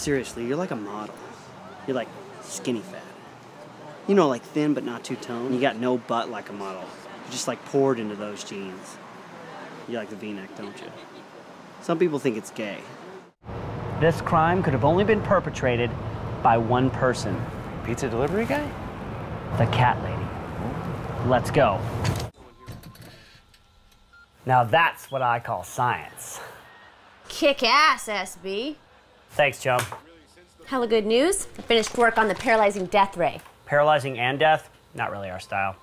Seriously, you're like a model. You're like skinny fat. You know, like thin but not too toned. You got no butt like a model. You're just like poured into those jeans. You like the v-neck, don't you? Some people think it's gay. This crime could have only been perpetrated by one person. Pizza delivery guy? The cat lady. Let's go. Now that's what I call science. Kick ass, SB. Thanks, chum. Hella good news. I finished work on the paralyzing death ray. Paralyzing and death, not really our style.